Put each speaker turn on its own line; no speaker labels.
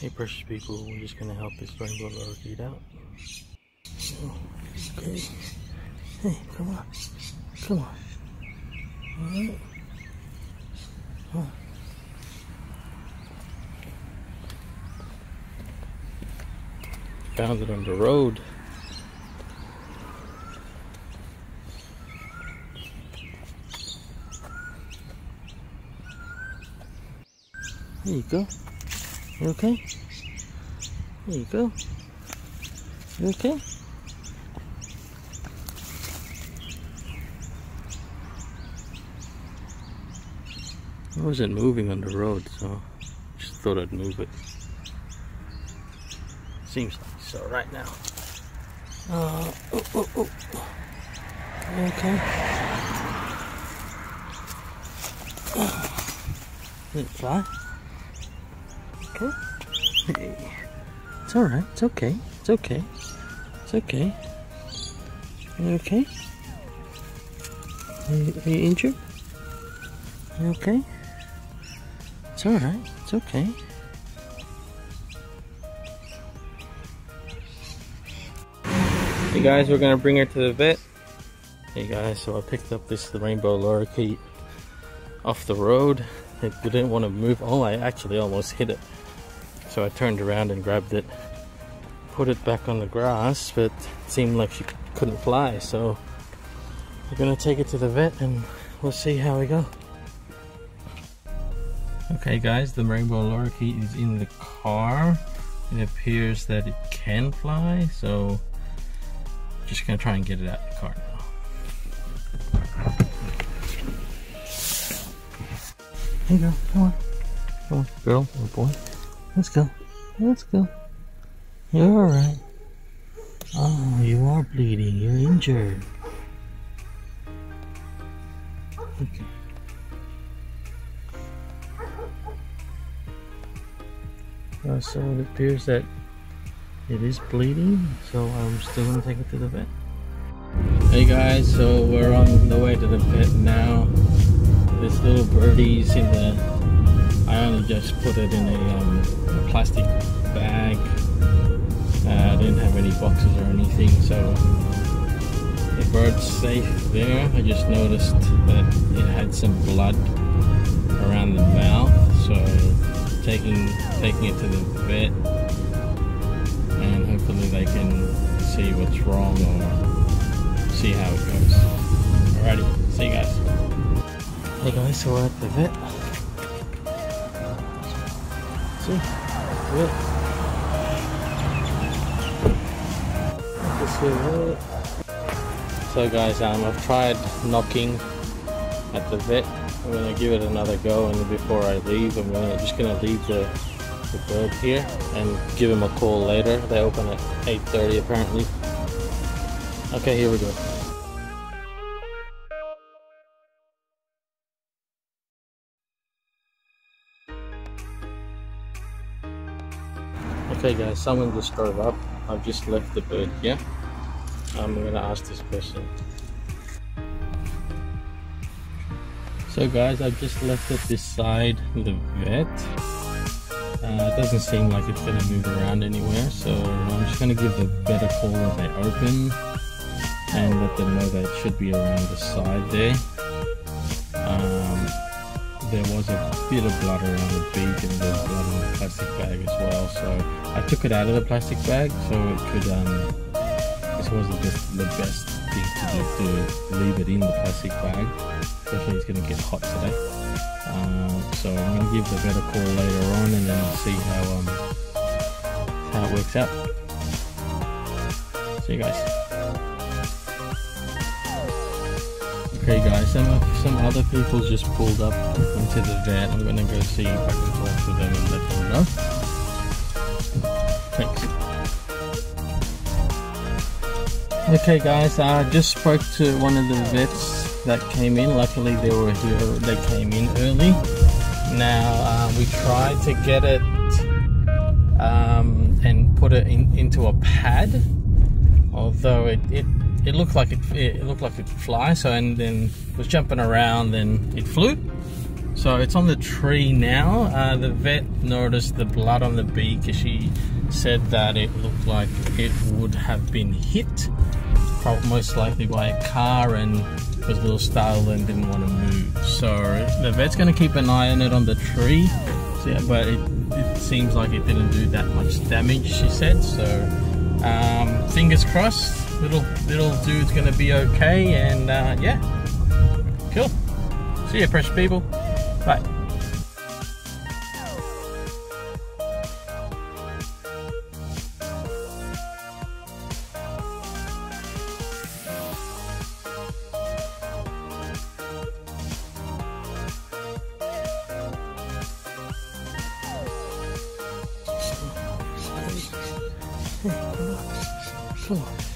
Hey precious people, we're just gonna help this rainbow lorikeet out. Okay. Hey, come on. Come on. Alright. Found it on the road. There you go. You okay? There you go. You okay? I wasn't moving on the road, so just thought I'd move it. Seems like so right now. Uh, oh, oh, oh. Okay? Did it fly? Okay. It's alright, it's okay. It's okay. It's okay. You okay? Are you, are you injured? You okay? It's alright, it's okay. Hey guys, we're gonna bring her to the vet. Hey guys, so I picked up this rainbow lorikeet off the road. It didn't want to move. Oh, I actually almost hit it. So I turned around and grabbed it, put it back on the grass, but it seemed like she couldn't fly. So we're gonna take it to the vet and we'll see how we go. Okay guys, the rainbow lorikeet is in the car. It appears that it can fly, so just gonna try and get it out of the car now. You go, come on. Come on, girl or boy. Let's go. Let's go. You're alright. Oh, you are bleeding. You're injured. Okay. Uh, so it appears that it is bleeding, so I'm still gonna take it to the vet. Hey guys, so we're on the way to the vet now. This little birdie's in the. I only just put it in a, um, a plastic bag. Uh, I didn't have any boxes or anything, so the bird's safe there. I just noticed that it had some blood around the mouth, so taking taking it to the vet and hopefully they can see what's wrong or see how it goes. Alrighty, see you guys. Hey guys, so we're at the vet. So guys, um, I've tried knocking at the vet. I'm gonna give it another go, and before I leave, I'm gonna just gonna leave the the bird here and give him a call later. They open at 8.30 apparently. Okay, here we go. Okay guys, someone just drove up. I've just left the bird here. I'm gonna ask this question. So guys, I've just left it beside the vet. Uh, it doesn't seem like it's going to move around anywhere, so I'm just going to give the vet a call when they open and let them know that it should be around the side there. There was a bit of blood around the beak and there's blood in the plastic bag as well, so I took it out of the plastic bag so it could, um, this wasn't just the best thing to do to leave it in the plastic bag, especially it's going to get hot today. Um, so I'm going to give the vet a call later on and then see how um, how it works out. See you guys. Okay guys, some some other people just pulled up into the vet. I'm going to go see if I can talk to them and let them know. Thanks. Okay guys, I just spoke to one of the vets that came in. Luckily, they were here. They came in early. Now uh, we tried to get it um, and put it in, into a pad, although it, it it looked like it it looked like it fly. So and then was jumping around, then it flew. So it's on the tree now. Uh, the vet noticed the blood on the beak she said that it looked like it would have been hit, most likely by a car, and was a little startled and didn't want to move. So the vet's going to keep an eye on it on the tree, so, yeah, but it, it seems like it didn't do that much damage. She said so. Um, fingers crossed, little little dude's to be okay, and uh, yeah, cool. See you, precious people. Bye.